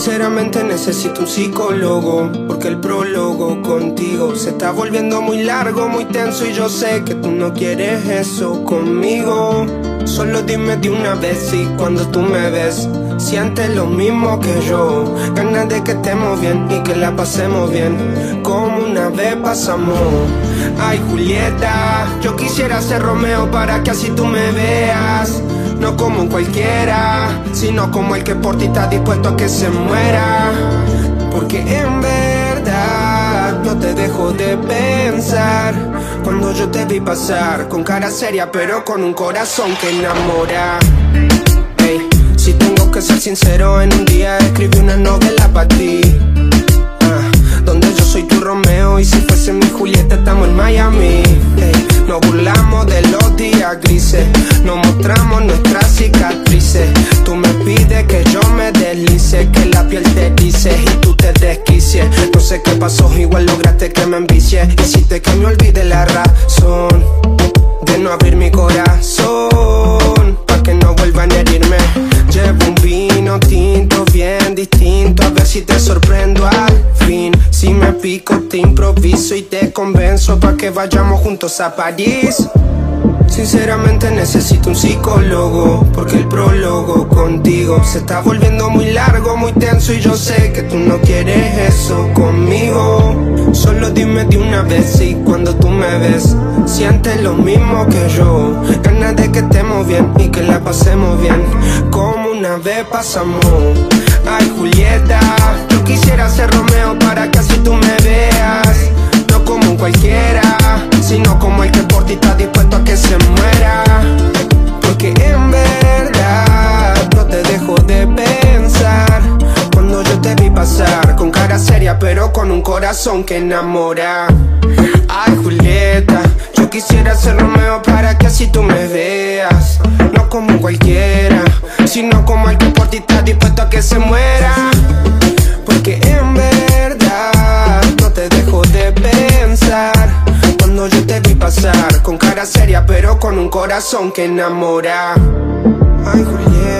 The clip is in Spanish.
Sinceramente necesito un psicólogo, porque el prólogo contigo se está volviendo muy largo, muy tenso y yo sé que tú no quieres eso conmigo. Solo dime de una vez si cuando tú me ves sientes lo mismo que yo. Ganas de que estemos bien y que la pasemos bien, como una vez pasamos. Ay Julieta, yo quisiera ser Romeo para que así tú me veas. No como un cualquiera, sino como el que por ti está dispuesto a que se muera. Porque en verdad no te dejo de pensar. Cuando yo te vi pasar, con cara seria, pero con un corazón que enamora. Ey, si tengo que ser sincero, en un día escribí una novela para ti. Ah, donde yo soy tu Romeo y si fuese mi Julieta estamos en Miami. Ey, nos burlamos de los días grises, nos mostramos nuestras cicatrices. Tú me pides que yo me deslice, que la piel te dice y tú te desquicies. No sé qué pasó, igual lograste que me envicie. Hiciste que me olvide la razón de no abrir mi corazón, pa' que no vuelvan a herirme. Llevo un vino tinto bien distinto, a ver si te sorprendo al fin. Si me pico, te improviso y te convenzo pa' que vayamos juntos a París. Sinceramente necesito un psicólogo Porque el prólogo contigo Se está volviendo muy largo, muy tenso Y yo sé que tú no quieres eso conmigo. Solo dime de una vez si cuando tú me ves Sientes lo mismo que yo. Ganas de que estemos bien y que la pasemos bien. Como una vez pasamos Ay Julieta, pero con un corazón que enamora. Ay, Julieta, yo quisiera ser Romeo para que así tú me veas. No como cualquiera, sino como el que por ti está dispuesto a que se muera. Porque en verdad no te dejo de pensar. Cuando yo te vi pasar, con cara seria, pero con un corazón que enamora. Ay, Julieta.